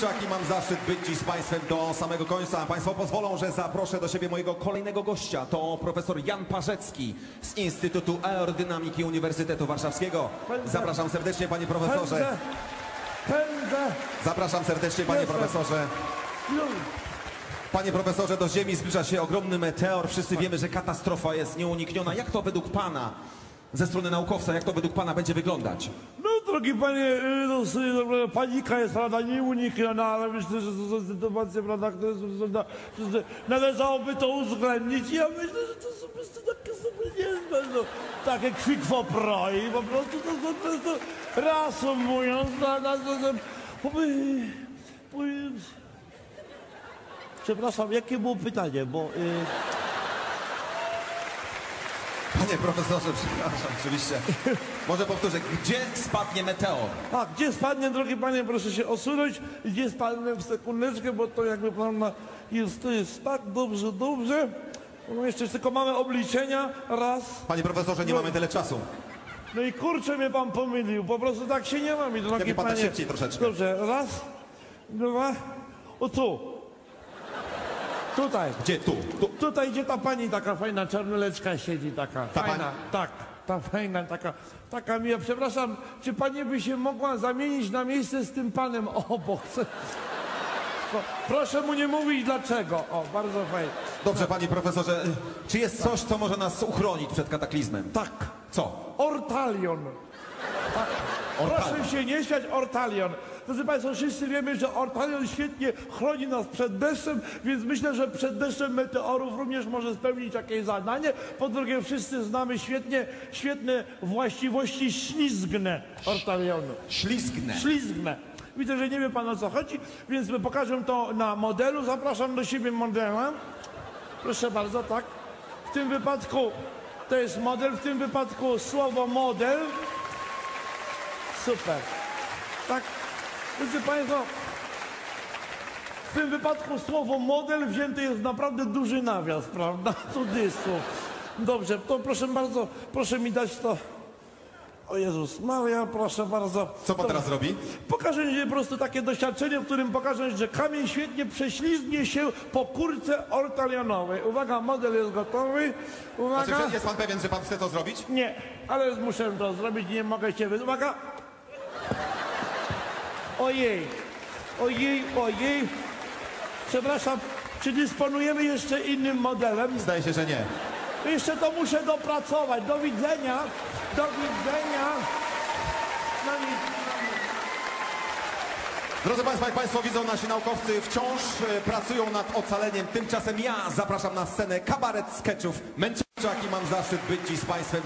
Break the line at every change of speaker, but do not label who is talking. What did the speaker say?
Czaki mam zaszczyt być dziś z Państwem do samego końca. Państwo pozwolą, że zaproszę do siebie mojego kolejnego gościa. To profesor Jan Parzecki z Instytutu Aerodynamiki Uniwersytetu Warszawskiego. Zapraszam serdecznie, panie profesorze. Zapraszam serdecznie, panie profesorze. Panie profesorze, do Ziemi zbliża się ogromny meteor. Wszyscy wiemy, że katastrofa jest nieunikniona. Jak to według pana, ze strony naukowca, jak to według pana będzie wyglądać?
Drogi panie, y, no, y, panika jest prawda? Nieunikniona, ale myślę, że to są sytuacje, prawda, które są, że należałoby to uwzględnić. I ja myślę, że to są prostu takie sobie niezbędne, no, takie kwikwoproi, po prostu to są prostu reasumując nas, to są, Przepraszam, jakie było pytanie, bo... Y,
Panie profesorze, przepraszam, oczywiście. Może powtórzę, gdzie spadnie meteor?
A, gdzie spadnie, drogi panie, proszę się osunąć. Gdzie spadnę w sekundeczkę, bo to jakby pan jest, to jest tak, dobrze, dobrze. No jeszcze tylko mamy obliczenia, raz.
Panie profesorze, nie mamy tyle czasu.
No i kurczę mnie pan pomylił, po prostu tak się nie ma mi, drogi
Lepiej pan tak
panie.
szybciej troszeczkę.
Dobrze, raz, dwa, o tu. Tutaj.
Gdzie? Tu. tu.
Tutaj, gdzie ta pani taka fajna czarnoleczka siedzi, taka
Ta
fajna.
pani?
Tak, ta fajna, taka, taka miła. Przepraszam, czy pani by się mogła zamienić na miejsce z tym panem obok? Pro- Proszę mu nie mówić dlaczego. O, bardzo fajnie.
Dobrze, panie profesorze, czy jest coś, co może nas uchronić przed kataklizmem?
Tak,
Co?
ortalion. Proszę się nie śmiać, ortalion. Drodzy Państwo, wszyscy wiemy, że ortalion świetnie chroni nas przed deszczem, więc myślę, że przed deszczem meteorów również może spełnić jakieś zadanie. Po drugie, wszyscy znamy świetnie, świetne właściwości ślizgne ortalionu.
Ślizgnę.
Ślizgne. Widzę, że nie wie Pan o co chodzi, więc pokażę to na modelu. Zapraszam do siebie modela. Proszę bardzo, tak. W tym wypadku to jest model, w tym wypadku słowo model. Super. Tak. Drodzy Państwo, w tym wypadku słowo model wzięty jest naprawdę duży nawias, prawda? Cudzysłów. Dobrze, to proszę bardzo, proszę mi dać to. O Jezus Maria, proszę bardzo.
Co pan teraz robi?
Pokażę Ci po prostu takie doświadczenie, w którym pokażę, że kamień świetnie prześlizgnie się po kurce ortalianowej. Uwaga, model jest gotowy. Uwaga.
Znaczy, jest pan pewien, że pan chce to zrobić?
Nie, ale muszę to zrobić, nie mogę się. Uwaga! Ojej, ojej, ojej. Przepraszam, czy dysponujemy jeszcze innym modelem?
Zdaje się, że nie.
Jeszcze to muszę dopracować. Do widzenia. Do widzenia. No nic.
Drodzy Państwo, jak Państwo widzą, nasi naukowcy wciąż e, pracują nad ocaleniem. Tymczasem ja zapraszam na scenę kabaret sketchów. Męczak i mam zaszczyt być dziś z Państwem